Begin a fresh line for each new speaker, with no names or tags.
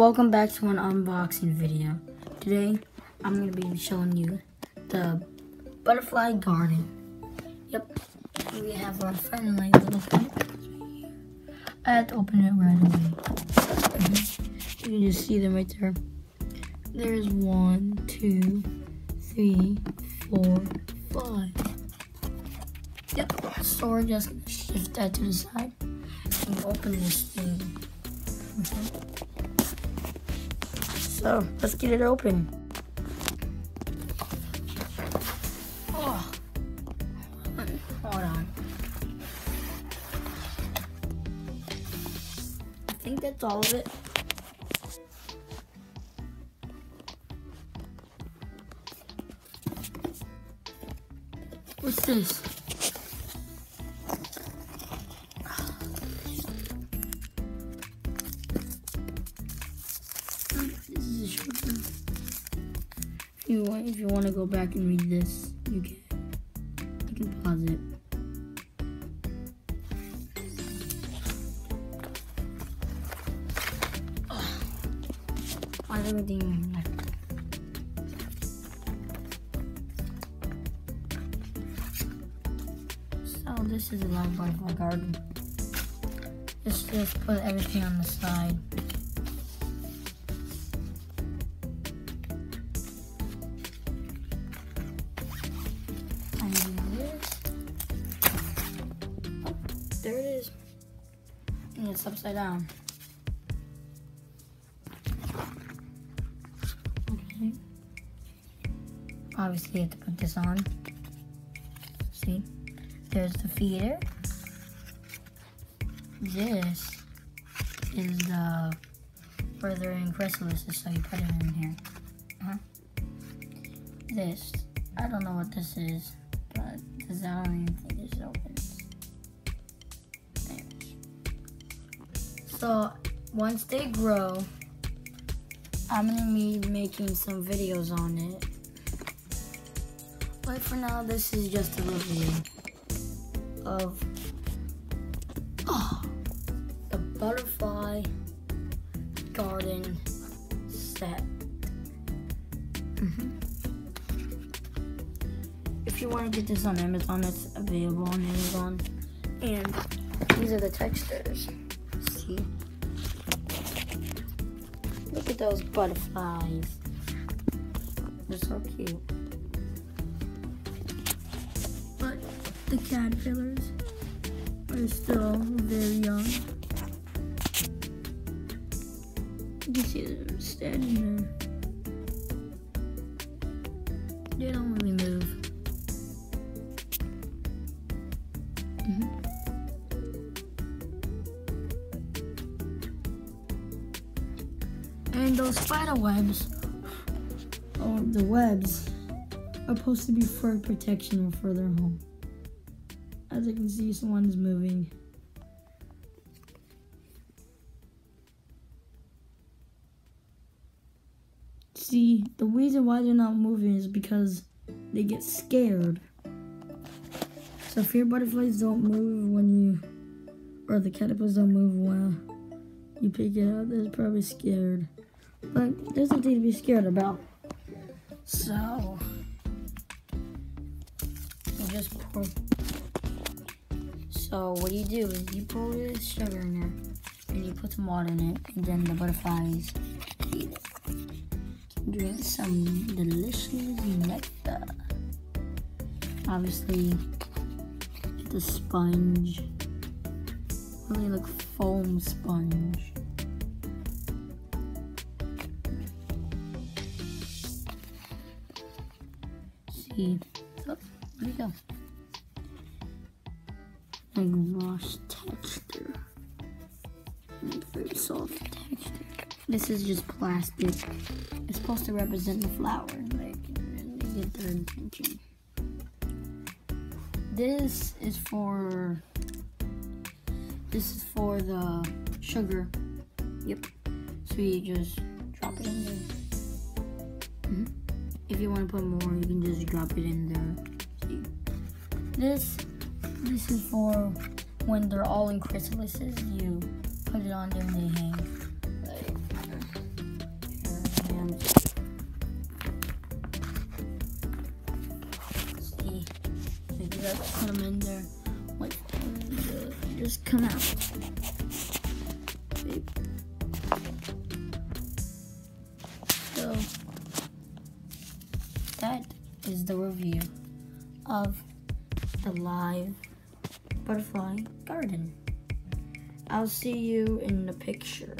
Welcome back to an unboxing video. Today, I'm going to be showing you the butterfly garden. Yep, we have our friendly little right. I had to open it right away. Mhm. You can just see them right there. There's one, two, three, four, five. Yep, so we're just going to shift that to the side and open this thing. Okay. So let's get it open. Oh, hold on. I think that's all of it. What's this? This you want, if you want to go back and read this, you can. You can pause it. Why is everything like So this is a live butterfly garden. Let's just put everything on the side. There it is. And it's upside down. Okay. Obviously, you have to put this on. See? There's the feeder. This is the furthering chrysalis, so you put it in here. Uh-huh. This, I don't know what this is, but this, I don't even think this opens. So, once they grow, I'm gonna be making some videos on it. But for now, this is just a review of oh, the butterfly garden set. Mhm. If you want to get this on Amazon, it's available on Amazon. And these are the textures. Look at those butterflies. They're so cute. But the caterpillars are still very young. You can see them standing there. They don't really move. Mhm. And those spider webs, or the webs, are supposed to be for protection or for their home. As you can see, someone's moving. See, the reason why they're not moving is because they get scared. So your butterflies don't move when you, or the caterpillars don't move when you pick it up, they're probably scared. But there's nothing to be scared about. So, you just pour. So what you do is you pour this sugar in there, and you put some water in it, and then the butterflies eat it. Drink some delicious nectar. Obviously, the sponge, really like foam sponge. See, oh, there you go. Like gloss texture. Like very soft texture. This is just plastic. It's supposed to represent the flower. Like, and they get their intention. This is for. This is for the sugar. Yep. So you just drop it in there if you want to put more, you can just drop it in there. See? This, this is for when they're all in chrysalises, you put it on there and they hang. See, put them in there. Just come out. Is the review of the live butterfly garden. I'll see you in the picture.